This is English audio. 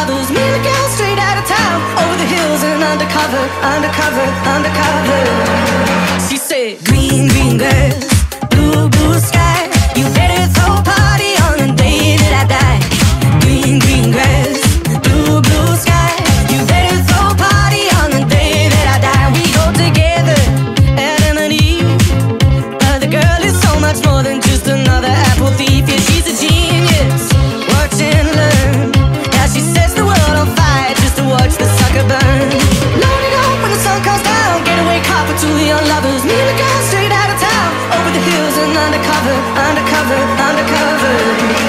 lovers, mean girls straight out of town, over the hills and undercover, undercover, undercover. She said, Green, green girl. to real lovers. Me and a girl straight out of town, over the hills and undercover, undercover, undercover.